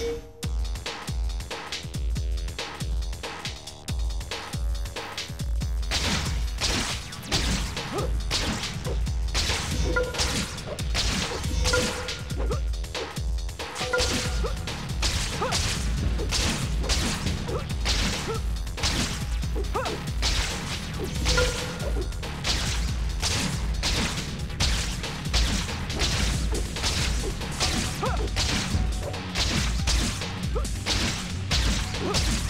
Huh! Whoa.